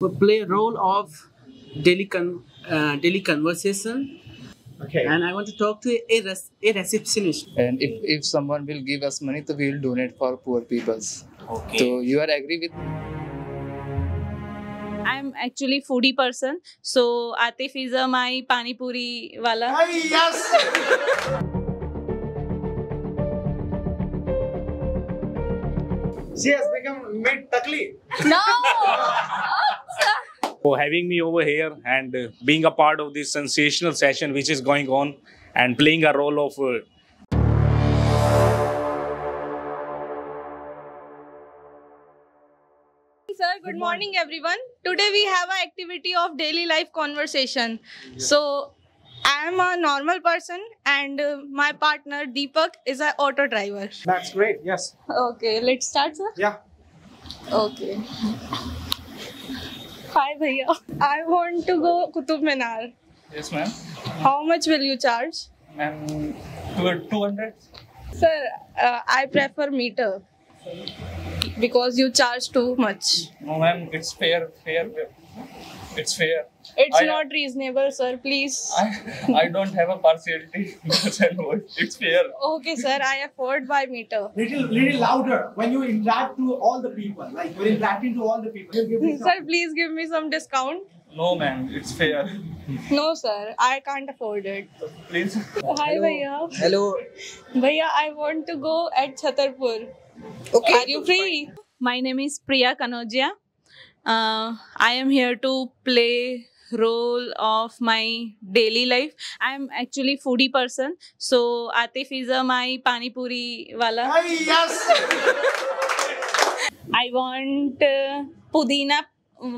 will play a role of daily con- uh, daily conversation Okay. and I want to talk to a, res- a receptionist. and if, if someone will give us money so we will donate for poor peoples Okay. so you are agree with I'm actually foodie person. So Atif is a my pani puri wala. yes. she has become mid takli. No. for having me over here and uh, being a part of this sensational session which is going on and playing a role of uh, Sir, good morning everyone. Today we have an activity of daily life conversation. So I am a normal person and uh, my partner Deepak is an auto driver. That's great. Yes. Okay, let's start sir. Yeah. Okay. Hi bhaiya. I want to go Qutub Minar. yes ma'am How much will you charge? ma'am 200 Sir, uh, I prefer meter because you charge too much. no ma'am it's fair fair it's fair It's I- not reasonable, sir. Please. I, I don't have a partiality it's fair Okay, sir. I afford by meter. Little, little louder when you interact to all the people. Like you're interacting to all the people. You give me Sir, please give me some discount. No ma'am it's fair No, sir. I can't afford it. please Hi, Bhaiya. Hello. Bhaiya, I want to go at Chhatarpur. Okay. Are you free? My name is Priya Kanodia. Uh, I am here to play role of my daily life. I'm actually foodie person. So Atif is a my pani puri wala. yes. I want uh, pudina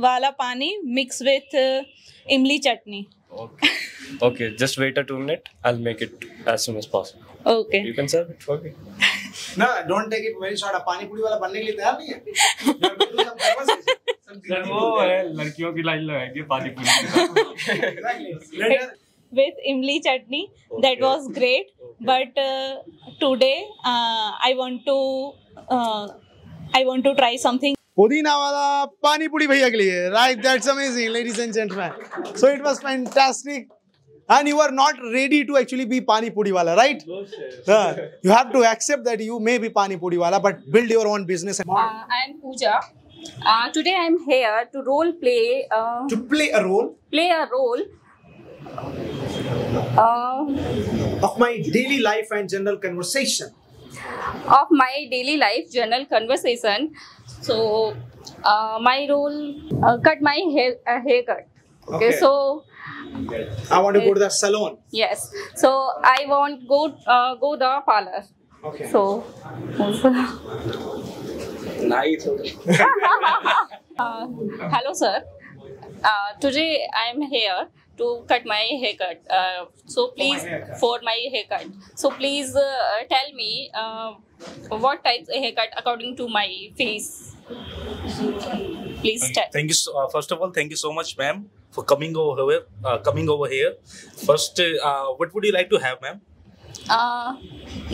wala pani mixed with uh, imli chutney. Okay. okay, just wait a two minute. I'll make it as soon as possible. Okay. You can serve it for me. No, don't take it very short. अब पानी पूरी वाला बनने के लिए तैयार नहीं है. You have to do some conversation. Some sir वो है लड़कियों की लाइन लगाएंगे पानी पूरी Exactly. Let her- With imli chutney. That was great. But uh, today uh, I want to uh, I want to try something पुदीना वाला पानी पूरी भैया के लिए right that's amazing ladies and gentleman so it was fantastic and you are not ready to actually be pani puri वाला right you have to accept that you may be pani puri वाला but build your own business I am Pooja Uh, today I am here to role play. Uh, to play a role. Play a role. Uh, of my daily life. Of my daily life journal conversation. So uh, my role uh, cut my hair uh, haircut. Okay, Okay. so i want to go to the salon yes, so I want go uh, go the parlor. okay So nice uh, hello sir. Uh, today I am here to cut my haircut. Uh, so please haircut. for my haircut. So please uh, tell me uh, what types of haircut according to my face. Please tell. thank you so, uh, first of all thank you so much ma'am for coming over here uh, coming over here first uh, uh, what would you like to have ma'am Uh,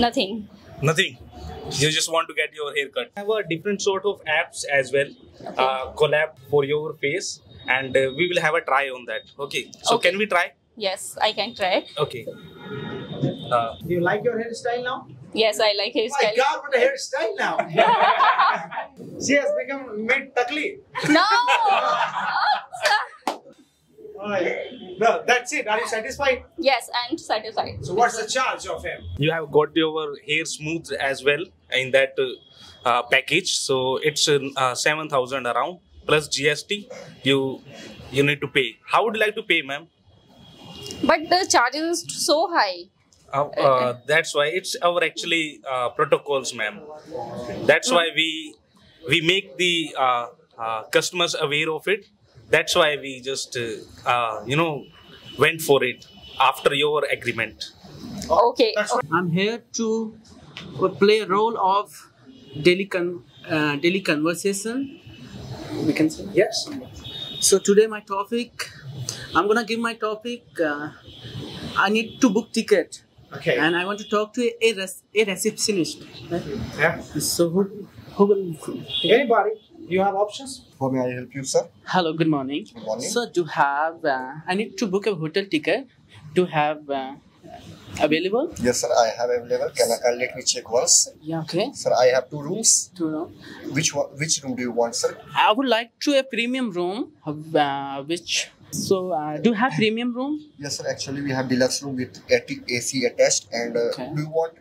nothing. Nothing. You just want to get your hair cut. I have a different sort of apps as well. Uh, collab for your face, and uh, we will have a try on that. Okay. So Okay. can we try? Yes, I can try. Okay. Uh, do you like your hairstyle now Yes, I like my hairstyle. god what a hairstyle now she has become mid takli No. no that's it are you satisfied yes, I'm satisfied. so what's the charge of him you have got your hair smooth as well in that uh, uh, package. So it's uh, uh, seven thousand around plus GST. You you need to pay. How would you like to pay, ma'am? But the charges is so high. Uh, uh, that's why it's our actually uh, protocols, ma'am. That's why we we make the uh, uh, customers aware of it. That's why we just uh, uh, you know went for it after your agreement. Okay. I'm here to play a role of daily con- uh, daily conversation. We can say yes So today my topic, I'm gonna give my topic. Uh, I need to book ticket, okay and I want to talk to a, res- a receptionist. Right? yeah So who, who will? anybody You have options? How may I help you, sir? Hello, good morning. Good morning. So, to have, uh, I need to book a hotel ticket to have uh, available. Yes, sir. I have available. Can I, uh, let me check once. Yeah, okay. Sir, I have two rooms. To know. Which one? Which room do you want, sir? I would like to a premium room, uh, which. So, uh, do you have premium room? Yes, sir. Actually, we have deluxe room with AC attached. And uh, Okay. do you want,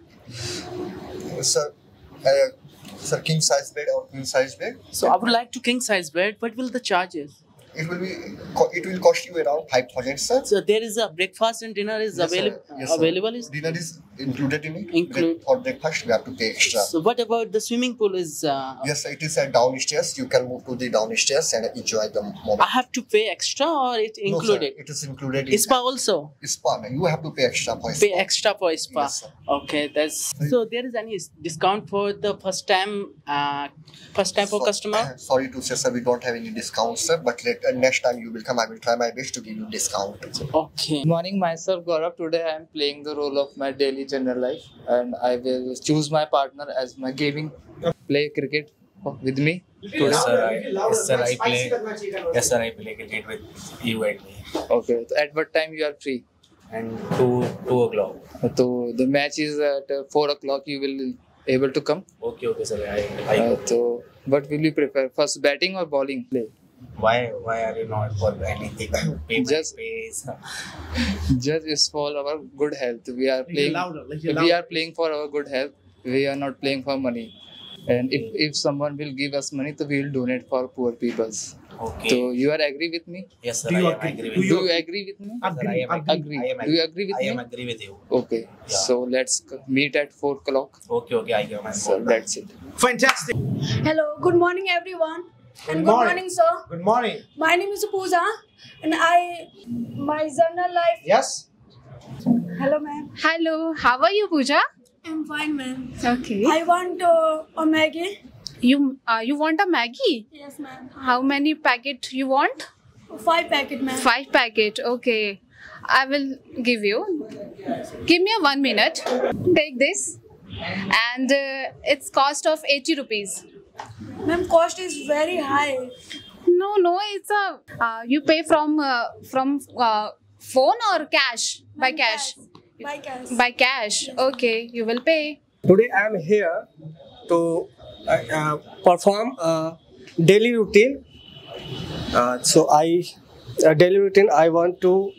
sir, uh, sir, king size bed or queen size bed? So, I would like to king size bed. What will the charges? It will be. It will cost you around five thousand, sir. So, there is a breakfast and dinner is Yes, available. Yes, available is. Dinner is included in it. Include- For breakfast, we have to pay extra. So, what about the swimming pool? Is uh, Yes. It is a downstairs. You can move to the downstairs and enjoy the moment. I have to pay extra or it included No, sir, included? it is included. in spa also. Spa. You have to pay extra for spa. Pay extra for spa. Yes, sir. Okay, that's so. There is any discount for the first time, uh, first time for So- customer? Sorry to say, sir, we don't have any discount, sir. But let, uh, next time you will come, I will try my best to give you discount. Okay. Good morning, myself Gaurav. Today I am playing the role of my daily general life, and I will choose my partner as my gaming. Play cricket with me. Today. Yes, sir. I, yes, sir. I play. Yes, sir. I play cricket with you and me. Okay. So at what time you are free? And two two o'clock. So the match is at uh, four o'clock. You will able to come. Okay, okay, sir. I, I Uh, so what will you prefer? First batting or bowling? Play. Why why are you not for anything? Payment Just- pays. Just is for our good health. We are playing. louder, little we are playing for our good health. We are not playing for money. And if, if someone will give us money, so we will donate for poor peoples. Okay. So you are agree with me? yes, sir. Do you I agree? agree with Do Do you. you agree with me? Sir, I Agree, am agree. Agree. I am Do you agree with I me? am agree with you. Okay. Yeah. So let's meet at four o'clock. Okay, okay. I give my So that's it. Fantastic. Hello, good morning everyone. Good and good morning. morning, sir. Good morning. My name is Pooja and I my journal life. Yes. Hello ma'am. Hello, how are you, Pooja? I'm fine ma'am. Okay. I want uh, a Maggi. You uh, you want a Maggi? Yes ma'am. How many packet you want? Five packet ma'am. Five packet. Okay. I will give you. Give me a one minute. Take this, and uh, it's cost of eighty rupees. Ma'am, cost is very high. No, no, it's a uh, you pay from uh, from uh, phone or cash by Ma'am, cash By cash. by cash. Okay, you will pay. Today I am here to uh, uh, perform a daily routine. Uh, so I daily routine. I want to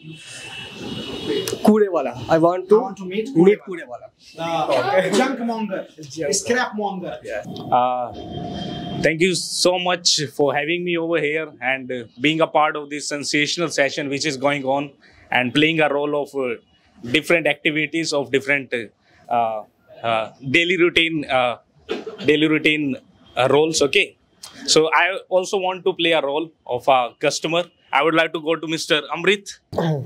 Kurewala. I want to, meet Kurewala. The junk monger, scrap monger. Uh, thank you so much for having me over here and uh, being a part of this sensational session which is going on and playing a role of uh, different activities of different uh, uh, daily routine uh, daily routine uh, roles okay so i also want to play a role of a customer i would like to go to mr amrit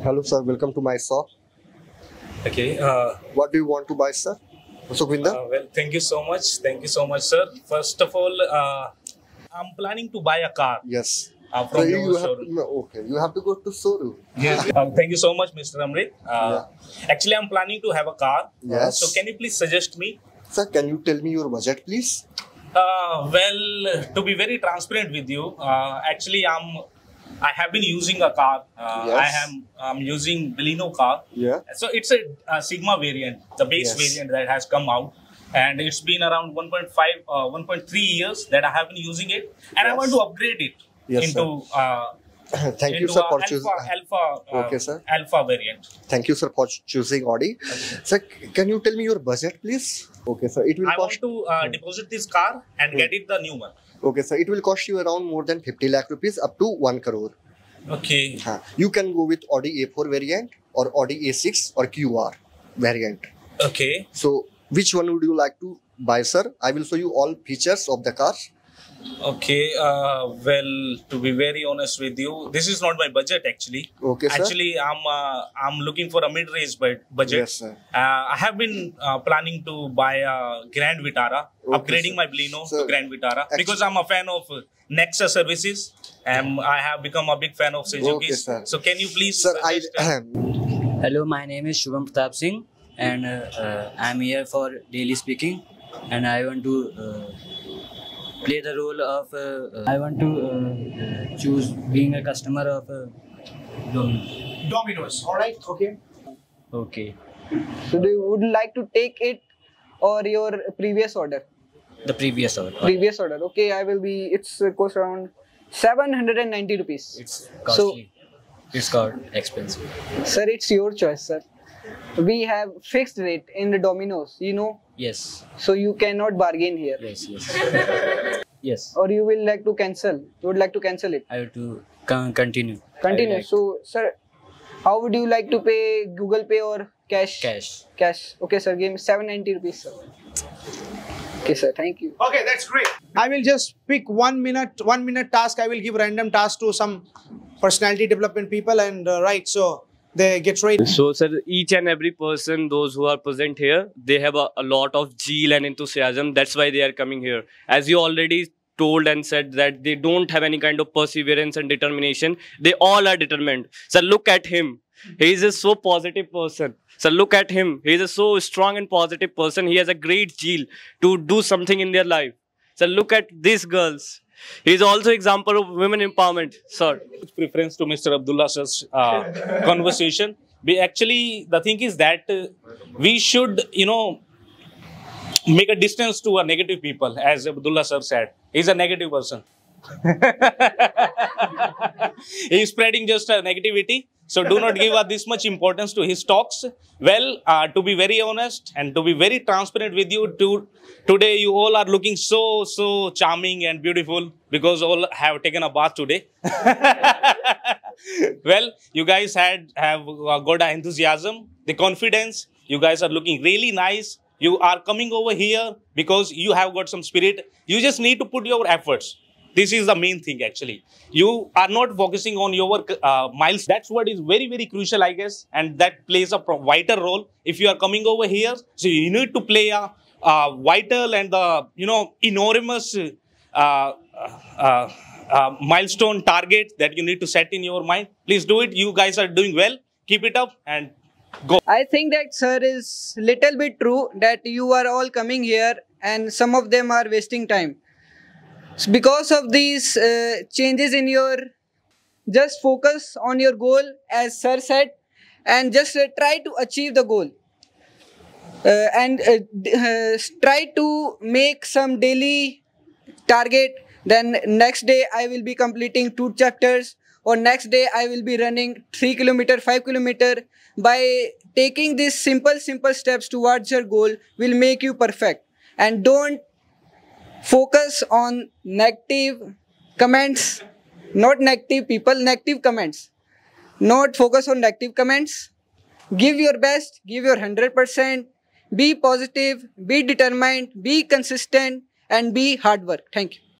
Hello, sir. Welcome to my shop. okay uh, What do you want to buy, sir? Sukhvinder? Uh, well, thank you so much. Thank you so much, sir. First of all, uh, I'm planning to buy a car yes. uh, So from you your have showroom. to, okay. You have to go to showroom. Yes. Um, thank you so much, Mr. Amrit. Uh, Actually, I'm planning to have a car. Uh, Yes. so, can you please suggest me? Sir, can you tell me your budget, please? Uh, well, to be very transparent with you, uh, actually, I'm. I have been using a car. Uh, Yes. I am. I'm using Baleno car. Yeah. So it's a, uh Sigma variant, the base Yes. variant that has come out, and it's been around 1.5, uh, 1.3 years that I have been using it, and I want to upgrade it Yes, into. Uh, Thank you, sir, for choosing. alpha, uh, Okay, sir. alpha variant. Thank you, sir, for choosing Audi. Sir, can you tell me your budget, please? Okay, sir. It will I want cost. to uh, deposit this car and get it the new one. Okay, sir. It will cost you around more than 50 lakh rupees, up to 1 crore. Okay. Huh. You can go with Audi A4 variant or Audi A6 or QR variant. Okay. So, which one would you like to buy, sir? I will show you all features of the car. Okay. Uh, well, to be very honest with you, this is not my budget actually. Okay, sir. Actually, I'm uh, I'm looking for a mid-range budget. Yes, sir. Uh, I have been uh, planning to buy a Grand Vitara, Okay, upgrading sir. my Baleno Sir, to Grand Vitara actu- because I'm a fan of uh, Nexa services and I have become a big fan of Suzuki. Okay, sir. So can you please Sir, I. suggest, uh, Hello, my name is Shubham Pratap Singh, and uh, uh, I'm here for daily speaking, and I want to uh, play the role of. Uh, I want to uh, choose being a customer of uh, Domino's. Domino's. All right. Okay. Okay. So do you would like to take it or your previous order? The previous order. Previous order. Okay, I will be. It's uh, cost around 790 rupees. It's costly. it's got expensive. Sir, it's your choice, sir. We have fixed rate in the Domino's, you know, Yes. so you cannot bargain here. Yes. Yes. yes. Or you will like to cancel. You would like to cancel it. I have to con- continue. Continue. Like So, sir, how would you like to pay? Google Pay or cash? cash. Cash. Okay, sir. Give me 790 rupees, sir. Okay, sir. Thank you. Okay, that's great. I will just pick one minute, one minute task. I will give random task to some personality development people and uh, right. So they get. So, sir, each and every person, those who are present here, they have a, a lot of zeal and enthusiasm. That's why they are coming here. As you already told and said that they don't have any kind of perseverance and determination. They all are determined. So, look at him. He is a so positive person. So, look at him. He is a so strong and positive person. He has a great zeal to do something in their life. So, look at these girls. He is also example of women empowerment, sir. preference to Mr. Abdullah sir's uh, conversation. We actually, the thing is that uh, we should, you know, make a distance to a negative people, as Abdullah sir said. He's a negative person. He's spreading just uh, negativity. So do not give uh, this much importance to his talks. Well, uh, to be very honest and to be very transparent with you, to, today you all are looking so, so charming and beautiful because all have taken a bath today. well, you guys had have uh, got a enthusiasm, the confidence. You guys are looking really nice. You are coming over here because you have got some spirit. You just need to put your efforts. This is the main thing actually. You are not focusing on your uh, miles. That's what is very, very crucial, I guess. And that plays a vital role. If you are coming over here, so you need to play a, uh, vital and the, you know, enormous uh, uh, uh, milestone target that you need to set in your mind. Please do it. You guys are doing well. Keep it up and go. I think that sir is little bit true that you are all coming here and some of them are wasting time. Because of these uh, changes in your, just focus on your goal as sir said and just uh, try to achieve the goal. Uh, and uh, uh, try to make some daily target. Then next day i will be completing two chapters or next day i will be running 3 kilometer 5 kilometer. By taking these simple simple steps towards your goal will make you perfect. And don't focus on negative comments not negative people negative comments. Not focus on negative comments. Give your best give your 100% be positive be determined be consistent and be hard work. Thank you